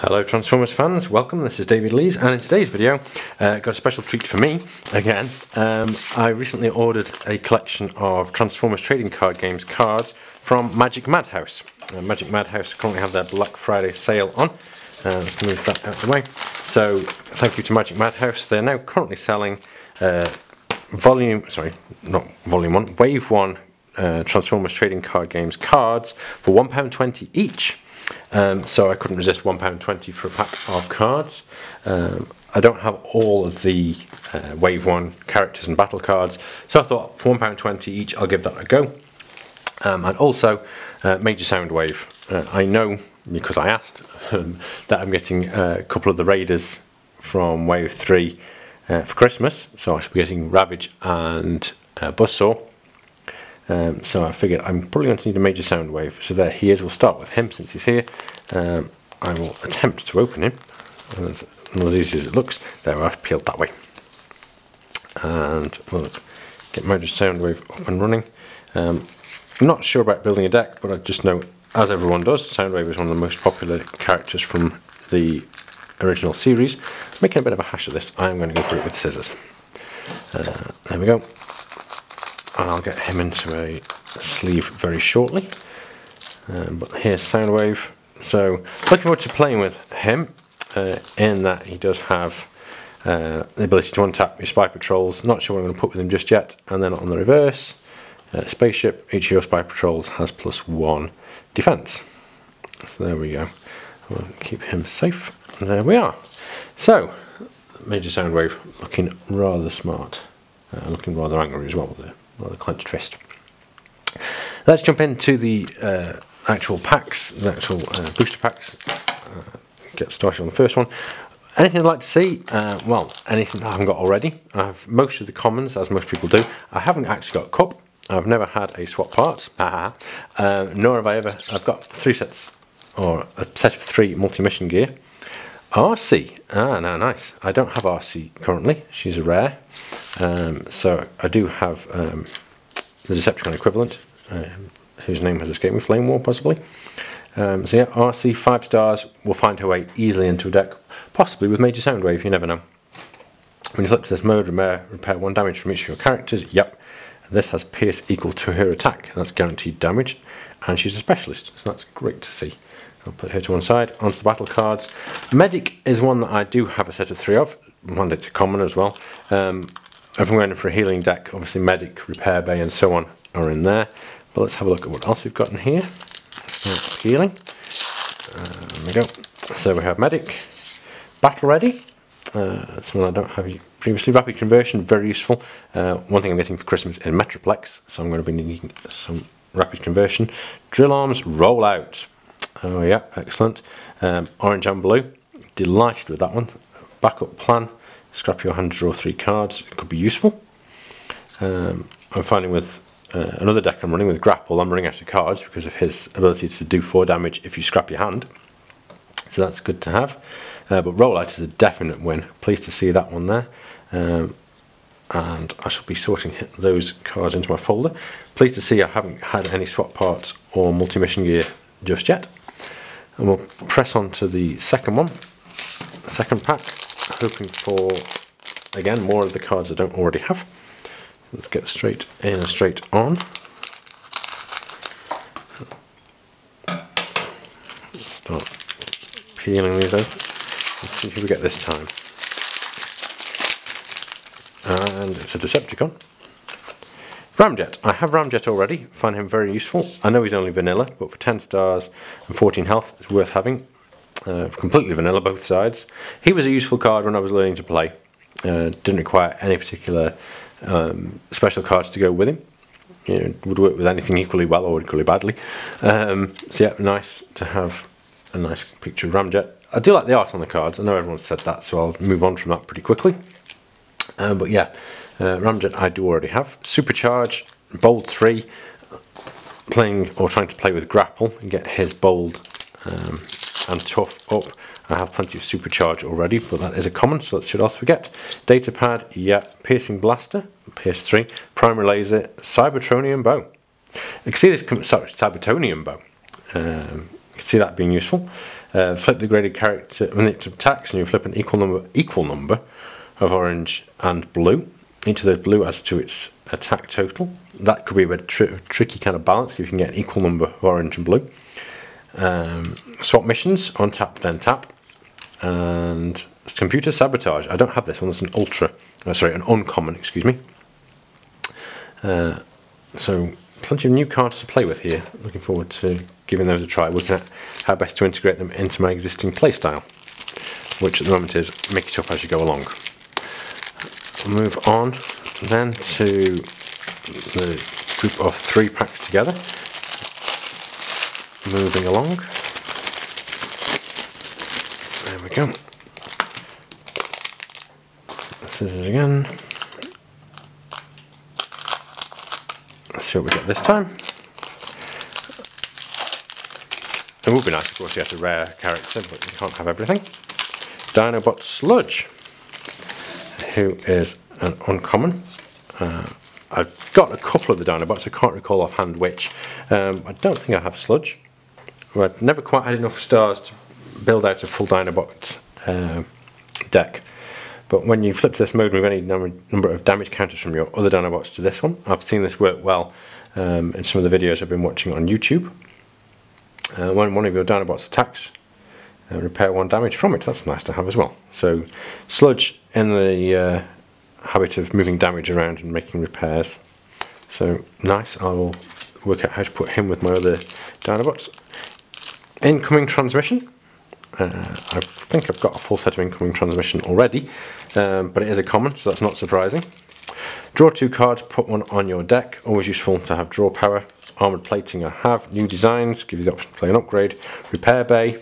Hello Transformers fans, welcome, this is David Leese and in today's video uh, got a special treat for me again. Um, I recently ordered a collection of Transformers trading card games cards from Magic Madhouse. Uh, Magic Madhouse currently have their Black Friday sale on. Uh, let's move that out of the way. So thank you to Magic Madhouse, they're now currently selling uh, volume, sorry, not volume 1, wave 1 uh, Transformers trading card games cards for £1.20 each. Um, so I couldn't resist £1.20 for a pack of cards. Um, I don't have all of the uh, Wave 1 characters and battle cards, so I thought for £1.20 each I'll give that a go. Um, and also uh, Major Soundwave. Uh, I know, because I asked, um, that I'm getting a couple of the Raiders from Wave 3 uh, for Christmas, so I should be getting Ravage and uh, Buzzsaw. Um, so I figured I'm probably going to need a major Soundwave. So there he is. We'll start with him since he's here. Um, I will attempt to open him. It's not as easy as it looks. There, I peeled that way. And we'll get major Soundwave up and running. Um, I'm not sure about building a deck, but I just know, as everyone does, Soundwave is one of the most popular characters from the original series. Making a bit of a hash of this, I'm going to go for it with scissors. Uh, there we go and I'll get him into a sleeve very shortly. Um, but here's Soundwave. So looking forward to playing with him uh, in that he does have uh, the ability to untap your spy patrols. Not sure what I'm going to put with him just yet. And then on the reverse, uh, spaceship, each of your spy patrols has plus one defense. So there we go. We'll keep him safe. And there we are. So, Major Soundwave looking rather smart. Uh, looking rather angry as well with or the clenched fist. Let's jump into the uh, actual packs, the actual uh, booster packs. Uh, get started on the first one. Anything I'd like to see? Uh, well, anything I haven't got already. I have most of the commons, as most people do. I haven't actually got Kup. I've never had a swap parts, uh, nor have I ever. I've got three sets, or a set of three multi-mission gear. Arcee, ah, no, nice. I don't have Arcee currently. She's a rare. Um, so I do have um, the Decepticon equivalent, um, whose name has escaped me, Flamewar possibly. Um, so yeah, Arcee 5 stars will find her way easily into a deck, possibly with Major Soundwave, you never know. When you flip to this mode, repair, repair 1 damage from each of your characters, yep. This has Pierce equal to her attack, that's guaranteed damage, and she's a specialist, so that's great to see. I'll put her to one side, onto the battle cards. Medic is one that I do have a set of three of, one that's a common as well. Um, I'm going for a healing deck, obviously Medic, Repair Bay and so on are in there. But let's have a look at what else we've got in here. healing. Uh, there we go. So we have Medic, Battle Ready. Uh, one I don't have previously. Rapid Conversion, very useful. Uh, one thing I'm getting for Christmas is Metroplex, so I'm going to be needing some Rapid Conversion. Drill Arms, Roll Out. Oh yeah, excellent. Um, orange and Blue, delighted with that one. Backup Plan, scrap your hand, draw three cards. It could be useful. Um, I'm finding with uh, another deck I'm running with Grapple, I'm running out of cards because of his ability to do four damage if you scrap your hand. So that's good to have. Uh, but Rollout is a definite win. Pleased to see that one there. Um, and I shall be sorting those cards into my folder. Pleased to see I haven't had any swap parts or multi-mission gear just yet. And we'll press on to the second one, the second pack hoping for, again, more of the cards I don't already have. Let's get straight in and straight on. Let's start peeling these out. Let's see who we get this time. And it's a Decepticon. Ramjet. I have Ramjet already, find him very useful. I know he's only vanilla, but for 10 stars and 14 health, it's worth having uh, completely vanilla both sides. He was a useful card when I was learning to play. Uh, didn't require any particular um, special cards to go with him. You know, would work with anything equally well or equally badly. Um, so yeah, nice to have a nice picture of Ramjet. I do like the art on the cards. I know everyone said that, so I'll move on from that pretty quickly. Uh, but yeah, uh, Ramjet I do already have. Supercharge, Bold 3, playing or trying to play with Grapple and get his Bold um, and tough up. I have plenty of supercharge already, but that is a common, so let's see what else. Data pad, yeah, piercing blaster, pierce 3, primary laser, Cybertronium bow. You can see this, sorry, Cybertonium bow. Um, can see that being useful. Uh, flip the graded character when it attacks, and you flip an equal number equal number of orange and blue. Each of the blue adds to its attack total. That could be a bit tri tricky kind of balance if you can get an equal number of orange and blue. Um, swap missions on tap then tap, and computer sabotage. I don't have this one. It's an ultra. Oh, sorry, an uncommon. Excuse me. Uh, so plenty of new cards to play with here. Looking forward to giving those a try, looking at how best to integrate them into my existing playstyle, which at the moment is make it up as you go along. We'll move on then to the group of three packs together. Moving along. There we go. Scissors again. Let's see what we get this time. It would be nice, of course, you have a rare character, but you can't have everything. Dinobot Sludge, who is an uncommon. Uh, I've got a couple of the Dinobots, I can't recall offhand which. Um, I don't think I have Sludge. I've never quite had enough stars to build out a full Dinobot uh, deck. But when you flip to this mode, with any number of damage counters from your other Dinobots to this one. I've seen this work well um, in some of the videos I've been watching on YouTube. Uh, when one of your Dinobots attacks, uh, repair one damage from it. That's nice to have as well. So Sludge in the uh, habit of moving damage around and making repairs. So nice. I will work out how to put him with my other Dinobots. Incoming transmission. Uh, I think I've got a full set of incoming transmission already, um, but it is a common, so that's not surprising. Draw two cards, put one on your deck. Always useful to have draw power. Armoured plating I have. New designs, give you the option to play an upgrade. Repair bay.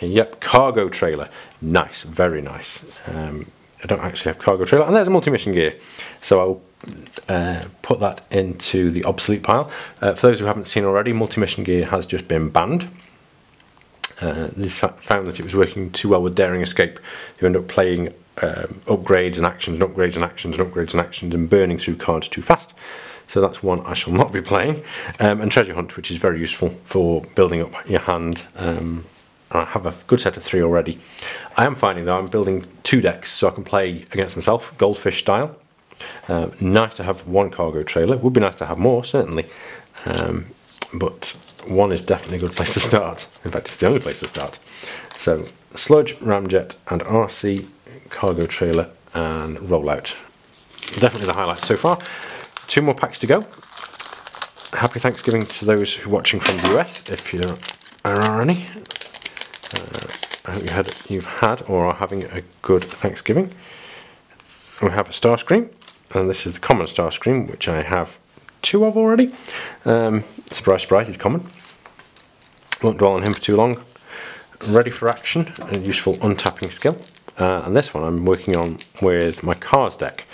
Yep, cargo trailer. Nice, very nice. Um, I don't actually have cargo trailer. And there's a multi-mission gear. So I'll uh, put that into the obsolete pile. Uh, for those who haven't seen already, multi-mission gear has just been banned. Uh, this found that it was working too well with Daring Escape. You end up playing um, upgrades and actions and upgrades and actions and upgrades and actions and burning through cards too fast. So that's one I shall not be playing. Um, and Treasure Hunt, which is very useful for building up your hand. Um, I have a good set of three already. I am finding though I'm building two decks so I can play against myself, Goldfish style. Uh, nice to have one cargo trailer. Would be nice to have more, certainly. Um, but one is definitely a good place to start. In fact, it's the only place to start. So, Sludge, Ramjet, and Arcee, cargo trailer, and rollout. Definitely the highlights so far. Two more packs to go. Happy Thanksgiving to those who are watching from the US, if you are any. Uh, I hope you had, you've had or are having a good Thanksgiving. We have a Starscream, and this is the common Starscream, which I have two of already. Um, surprise, surprise, he's common. Won't dwell on him for too long. Ready for action, a useful untapping skill. Uh, and this one I'm working on with my cars deck.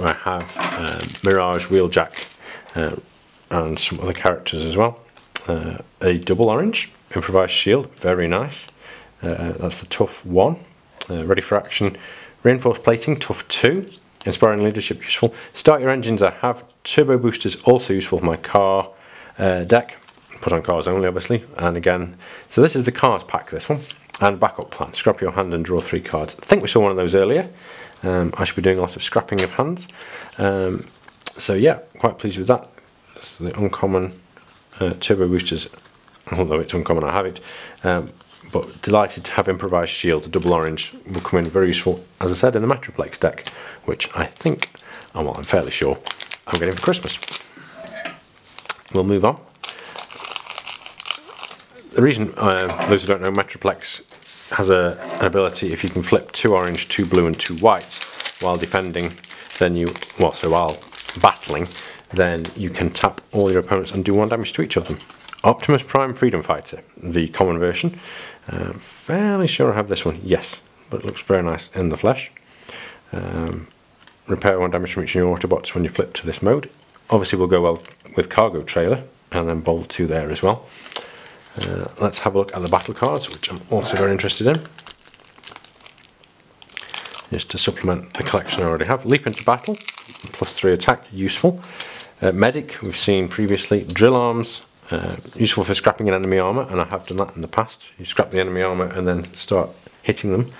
I have um, Mirage, Wheeljack, uh, and some other characters as well. Uh, a double orange, improvised shield, very nice. Uh, that's the tough one. Uh, ready for action, reinforced plating, tough two. Inspiring leadership, useful. Start your engines, I have turbo boosters, also useful for my car uh, deck. Put on cars only, obviously. And again, so this is the cars pack, this one. And backup plan. Scrap your hand and draw three cards. I think we saw one of those earlier. Um, I should be doing a lot of scrapping of hands. Um, so yeah, quite pleased with that. It's the uncommon uh, turbo boosters, although it's uncommon I have it. Um, but delighted to have improvised shield, the double orange, will come in very useful, as I said, in the Metroplex deck, which I think, oh, well, I'm fairly sure, I'm getting for Christmas. We'll move on. The reason, uh, those who don't know, Metroplex has a, an ability, if you can flip two orange, two blue and two white while defending, then you, well, so while battling, then you can tap all your opponents and do one damage to each of them. Optimus Prime Freedom Fighter, the common version. Uh, fairly sure I have this one, yes, but it looks very nice in the flesh. Um, repair one damage from each of your Autobots when you flip to this mode. Obviously will go well with Cargo Trailer, and then Bold 2 there as well. Uh, let's have a look at the battle cards, which I'm also very interested in. Just to supplement the collection I already have. Leap into battle, plus 3 attack, useful. Uh, medic, we've seen previously. Drill arms, Uh, useful for scrapping an enemy armour, and I have done that in the past. You scrap the enemy armour and then start hitting them.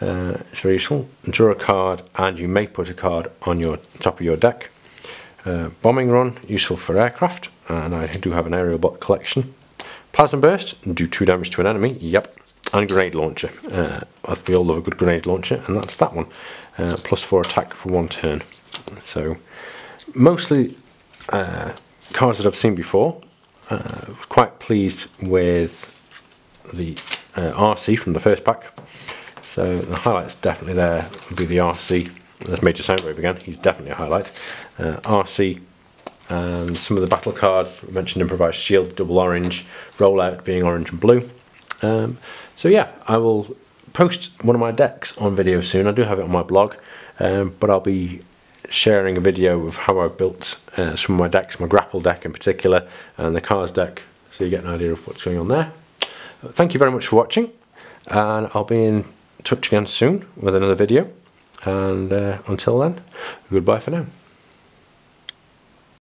Uh, it's very useful. Draw a card, and you may put a card on your top of your deck. Uh, bombing run, useful for aircraft, and I do have an Aerialbot collection. Plasma burst, do two damage to an enemy. Yep, and grenade launcher. Uh, we all love a good grenade launcher, and that's that one. Uh, plus four attack for one turn. So mostly uh, cards that I've seen before. Uh, quite pleased with the uh, Arcee from the first pack. So the highlights definitely there would be the Arcee. There's Major Soundwave again. He's definitely a highlight. Uh, Arcee and some of the battle cards we mentioned improvised shield double orange rollout being orange and blue um, so yeah I will post one of my decks on video soon I do have it on my blog um, but I'll be sharing a video of how I've built uh, some of my decks my grapple deck in particular and the cars deck so you get an idea of what's going on there. Thank you very much for watching and I'll be in touch again soon with another video and uh, until then goodbye for now